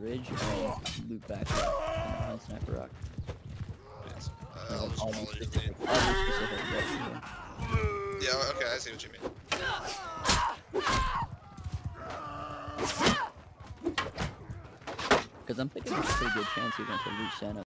ridge and loop back up Sniper Rock. Yes. Uh, Like, I'll specific, lead. yeah. Yeah, okay, I see what you mean. Because I'm thinking there's a pretty good chance you're going to lose Santa